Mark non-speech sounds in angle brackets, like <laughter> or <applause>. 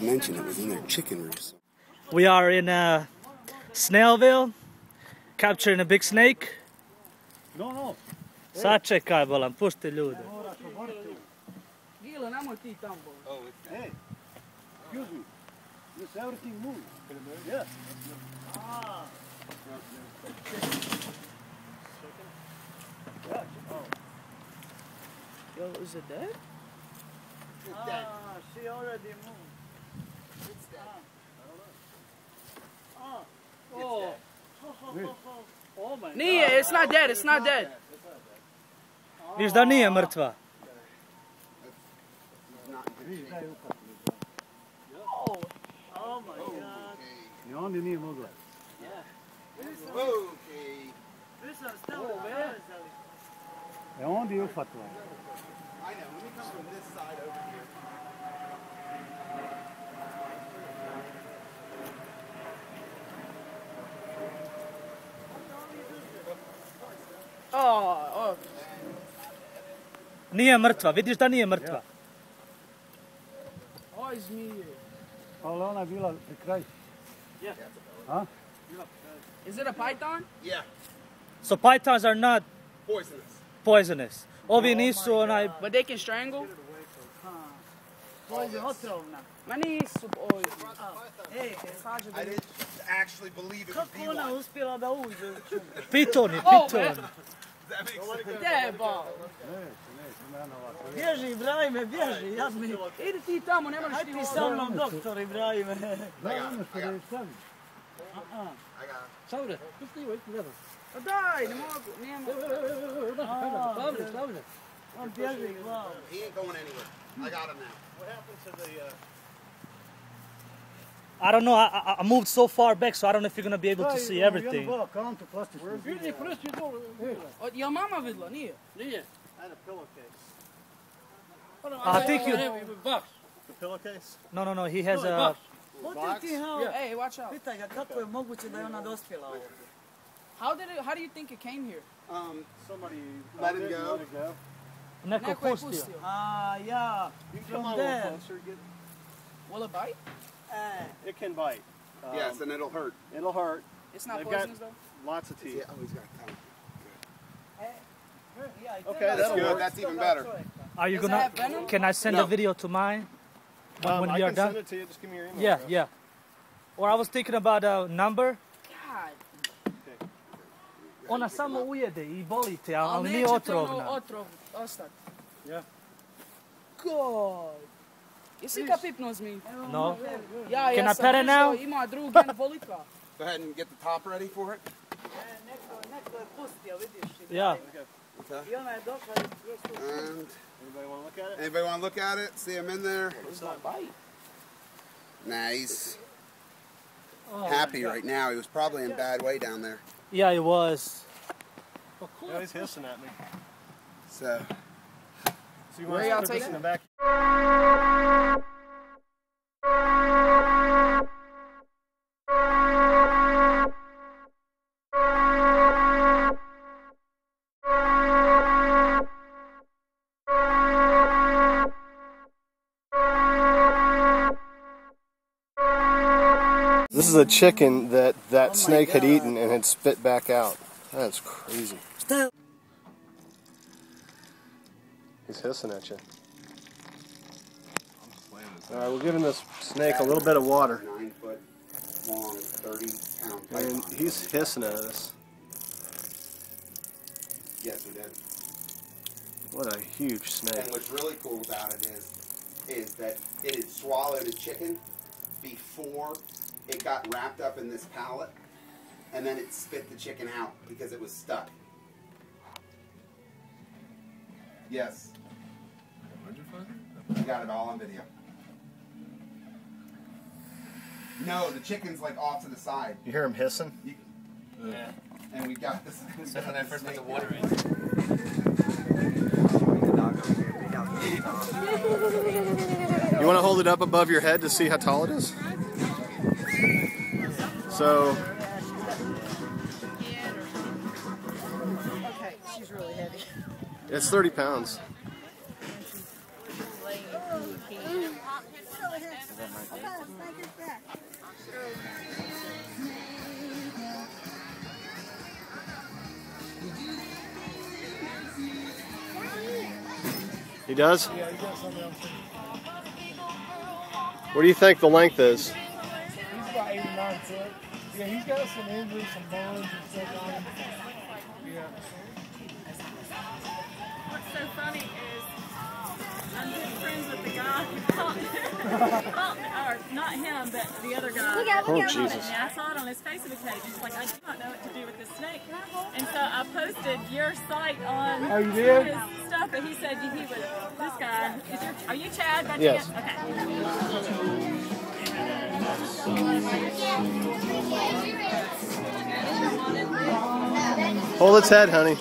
mentioned it was in their chicken roost. We are in uh, Snellville, capturing a big snake. No, no. Sačekaj, bolam, pusti ljude. Gila, nemoj ti tamo. Hey, excuse me. This everything move. Yeah. Yo, is it dead? Ah, she already moved. Oh. Oh my Nije, it's not dead, it's not dead. Viš da nije mrtva? Oh. Oh my god. I onda nije mogla. Okay. E onda je uhvatila. I know. Let me come from this side over here. Nije mrtva, vidiš da nije mrtva. Oj, zmije. Ali ona je bila pri kraju. Is it a python? Yeah. So pythons are not Poisonous. poisonous. Ovi nisu onaj... But they can strangle? Poison otrovna. Ma nisu poison. Ej, I didn't actually believe it would be kako ona uspjela da uđe u čumu? Pitoni, gdje je bal? Bježi Ibrahime, bježi, jadni. Idi ti tamo, ne možeš ti sa mnom doktor Ibrahime. Daj ono što je sam. Savre, tu ste joj, ovaj, gledam. Pa daj, ne mogu, nije mogu. Savre, savre. On bježi, glavu. He ain't going anywhere. I got him now. What happened to the... Uh, I don't know, I, I- I moved so far back so I don't know if you're gonna be able to see everything. kantu plastičnu. Vidi, presti to. O, Jel mama vidla? Nije. Nije. And a pillowcase. I think you... Box. The pillowcase? No, no, no, he has a... Box? Hey, watch out. Pitaj ga kako je moguće da je ona dospjela ovdje. How did it, how do you think it came here? Um, Somebody Let him go. Let it go. Neko Neko je pustio. pustio. A ja, You can From come on a little closer. Get, Will it bite? e, it can bite. Um, yes, and it'll hurt. It'll hurt. It's not They've poisonous though? Lots of teeth. Yeah, oh, he's got a tongue. ja i Okay, that's that'll work. That's even better. Are you Does gonna... Can I send No. a video to mine? When, Um, when I you're can done? send it to you. Just give me your email Yeah, address. yeah. Or I was thinking about a number. God. Ona samo ujede i boli te, ali Ali nije neće ti ono otrovna. otrov ostati. Yeah. God. Jesi ga pipnuo zmiju? No. Ja, Can ja I pet it now? Ima drugi, <laughs> ne boli. Go ahead and get the top ready for it. Neko, neko je pustio, vidiš. Ja. Ibrahime. What's? I ona je došla i. And Anybody want to look at it? anybody want to look at it? See him in there? It's gonna bite. Nah, he's oh, happy right now. He was probably in bad way down there. Yeah, he was. Yeah, he's hissing at me. So So you Where want y'all to put this taking in the back? This is a chicken that that oh snake had eaten and had spit back out. That's crazy. He's hissing at you. All right, we're giving this snake a little bit of water, nine foot long, thirty pound and he's hissing at us. Yes, we did. What a huge snake! And what's really cool about it is, is that it had swallowed a chicken before it got wrapped up in this pallet, and then it spit the chicken out because it was stuck. Yes. I got it all on video. No, the chicken's like off to the side. You hear him hissing? You, And we got this. So when I first put the water in. <laughs> You want to hold it up above your head to see how tall it is? So Okay, she's really heavy. it's 30 pounds. He does? What do you think the length is? He's about 89 foot. Yeah, he's got some injuries, some bones and stuff on him. Yeah. What's so funny is I'm good friends with the guy <laughs> who caught caught me, or not him, but the other guy. Look out, look Oh, out. Jesus. And I saw it on his Facebook page. He's like, I do not know what to do with this snake. And so I posted your site on Oh, you did? his stuff, but he said he was this guy. Is your, are you Chad by Yes. chance? Okay. Hold its head, honey.